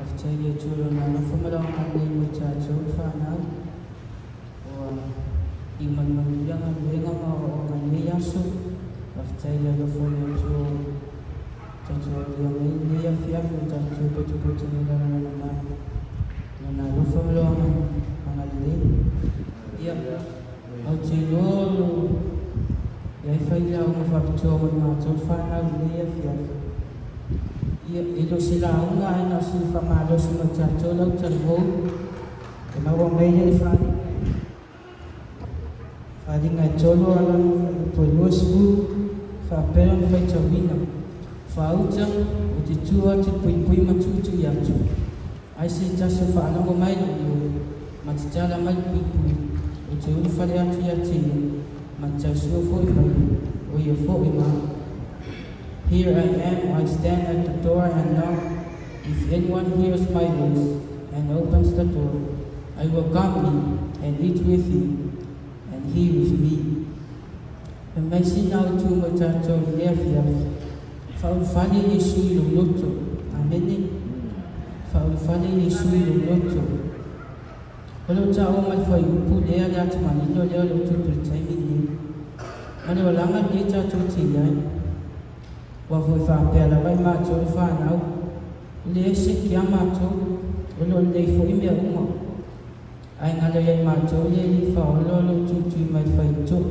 After Nafumadam and Muchacho, Fana, or Iman Yang and Wingam or Kanyasu, after Yagafuya to Tachoyam, India Fiafu, Tachu, but to put in the Nana, Nana Lufumadam, Anadi, Yep, Ochilolo, Yafaya, Mufakcho, Matofana, India Fiafu. Yep, ito sila ang nga mafapcho ma si Famado si machacho lau charbo ke mawa mai ni fani fani ngai cholo ala polio sibu fa pero fa chawina. fa utang uti chua ti pui pui ma chu chu ya ai si Chasa fa na mo mai ni ma ti cha la mai pui pui uti u fa ya chu ya chi ma fo i mai fo i Here I am, I stand at the door and knock. If anyone hears my voice and opens the door, I will come in and eat with him, and he with me. Imaginați-vă mătătoria faufani Yesu ilomoto. Amen. Faufani Yesu ilomoto. Olota oma faupule ya atmanino leo lotu pretending. Ani walanga lo tu titi mi ni. Mani balanga ni cha chuchi yai. wafui faapealavai matoli fanau le sekia matolu o lolei foʻi mea uma aigale iai matou le li faolo lou tutui mai faitou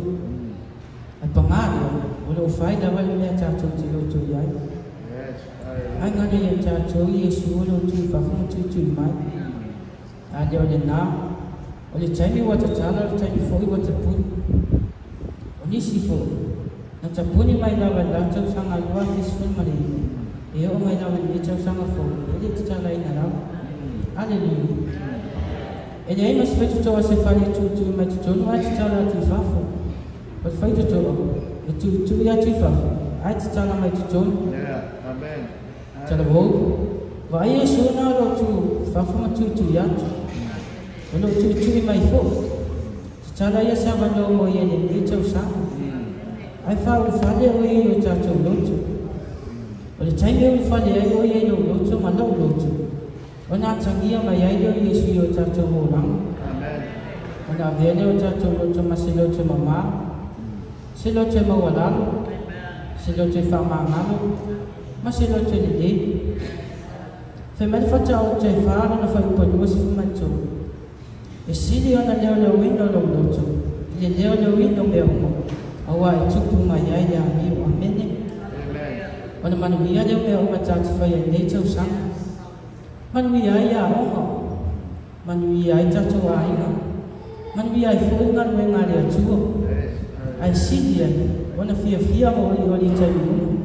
e pagalo o lou fai lava le mea tatou te lotui ai. Aigale iai tatou iesu o lou tui faafamatuitui mai ale o lenā o le taimi ua tatala o le taimi foʻi ua tapui o nisi foʻi natsabony mailavalavitra hosagnaaloa fisifony maneny eo mailavamihitra hosagna fôny etytralainarao alleloia eliay masy faitotrao asefaletotoy maitotrono atytralatyfafo fa faitotrao etotoy atyfafo atytrala maitotrono tsalavao vaai esona loto fafo matoitoy ato lotoitoy maifô tsatsala ia savanao moyenimihitra hosagna ai tsa la mai tu tu lo fa o lo lo fa le o cha cho lo chu o le chai le u fa le ai o ye lo lo chu ma lo lo chu o na chang ia ma yai lo ye su yo cha cho ho lang Amen. o na ve le o cha cho lo chu ma si lo chu ma ma si lo chu ma wa lang si lo chu fa ma ma lo ma si lo chu le le fe ma fa cha o che fa na fa po lo si ma chu e si le o le o le wi no lo lo chu le le o le no me o awa e tupu mai ai ya mi o mene ona manu ia le me o ma cha tu fai nei chau sang manu ia ya o ngo manu ia cha tu ai nga manu ia fu nga me nga le tu ai si dia ona fia fia mo i oli chai mi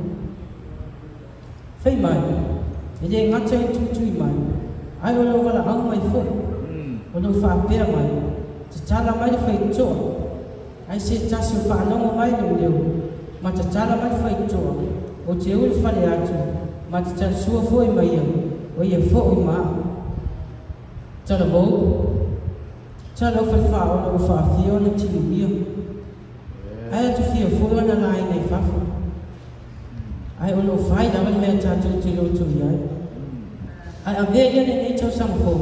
fai mai. E le nga chai tu tu mai. Ai o lo wala au mai fu o lo fa pe mai. Cha la mai fai cho ai se tasi o whaanogo mai neu leu ma tatala mai faitoa o te ule fale atu. Ma te talasua foʻi ma ia. O ia foʻi ma. Aʻu talavou talau falefaʻaona ua faafia ona tinuia ae atufia foʻi ona laina i fafa ae o loo fai lava le mea tatou te lotui ai. Ae avea ia lenei tausagafou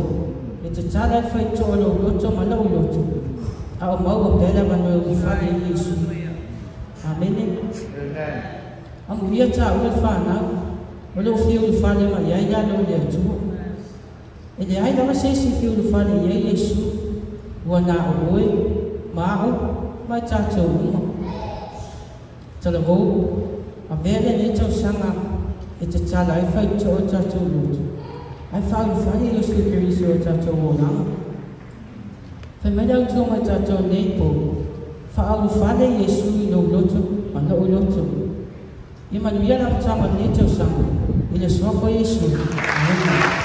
e tatala e faitoa lou loto ma lau loto. Au mau o pela mano ki fale Yesu. Amen. Amen. Amu ia cha o fa na. O lo fi o fale ma ia ia lo le tu. E de ai na se si fi o fale ia Yesu. Wa na o oi ma o ma cha cho mo. Cha lo. A vele ne cha sanga e te cha lai fa cho cha cho lo. Ai fa o fale Yesu ke ri so cha cho mo na. Fa doen we dat door Nepo. Vooral vader Jesu in Oloto, maar de Oloto. Immanuel Abtama Neto Sango, in de Swapo Jesu. Amen.